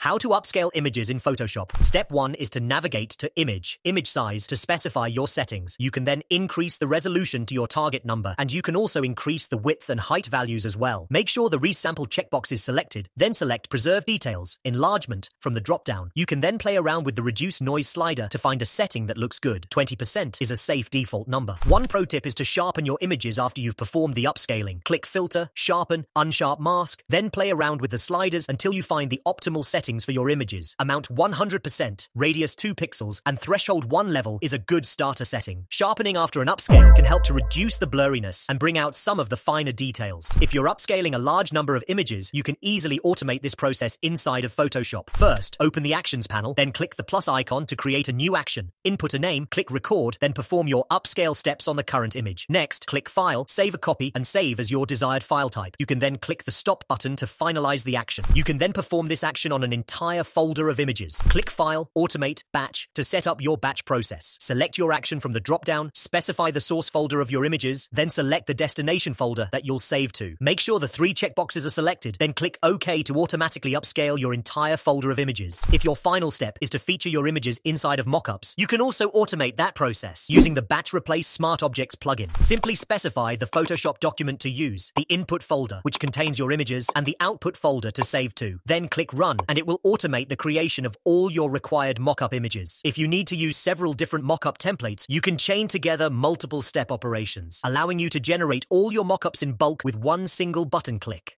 How to upscale images in Photoshop. Step 1 is to navigate to Image, Image Size to specify your settings. You can then increase the resolution to your target number, and you can also increase the width and height values as well. Make sure the Resample checkbox is selected, then select Preserve Details, Enlargement from the drop-down. You can then play around with the Reduce Noise slider to find a setting that looks good. 20% is a safe default number. One pro tip is to sharpen your images after you've performed the upscaling. Click Filter, Sharpen, Unsharp Mask, then play around with the sliders until you find the optimal setting settings for your images. Amount 100%, radius 2 pixels, and threshold 1 level is a good starter setting. Sharpening after an upscale can help to reduce the blurriness and bring out some of the finer details. If you're upscaling a large number of images, you can easily automate this process inside of Photoshop. First, open the Actions panel, then click the plus icon to create a new action. Input a name, click Record, then perform your upscale steps on the current image. Next, click File, save a copy, and save as your desired file type. You can then click the Stop button to finalize the action. You can then perform this action on an entire folder of images. Click File, Automate, Batch to set up your batch process. Select your action from the drop-down, specify the source folder of your images, then select the destination folder that you'll save to. Make sure the three checkboxes are selected, then click OK to automatically upscale your entire folder of images. If your final step is to feature your images inside of mockups, you can also automate that process using the Batch Replace Smart Objects plugin. Simply specify the Photoshop document to use, the input folder, which contains your images, and the output folder to save to. Then click Run, and it will automate the creation of all your required mockup images. If you need to use several different mockup templates, you can chain together multiple step operations, allowing you to generate all your mockups in bulk with one single button click.